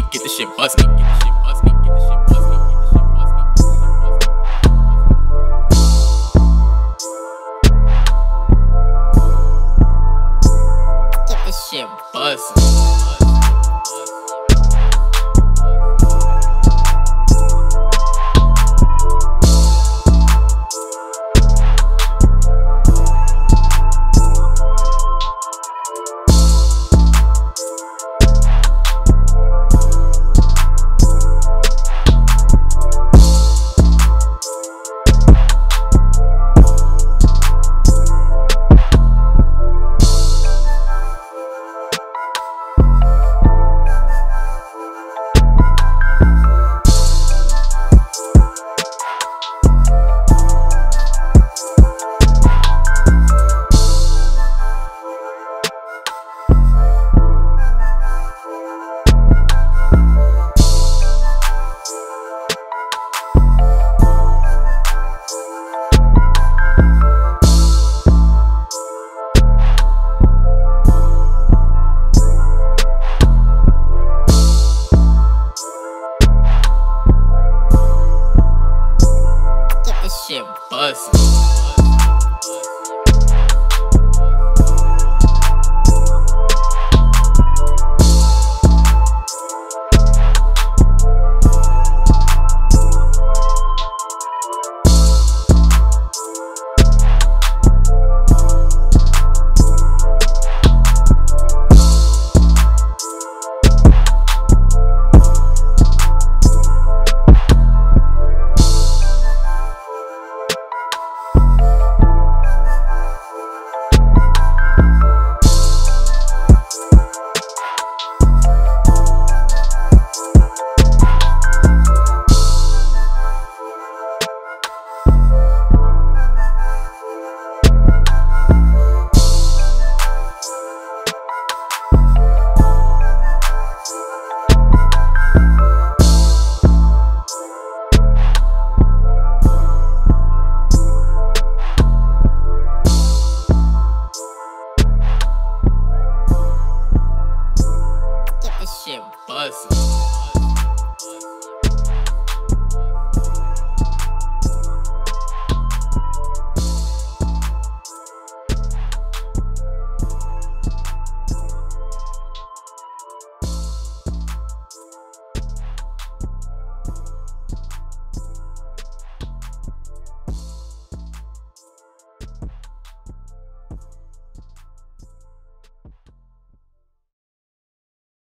get this shit buzzing.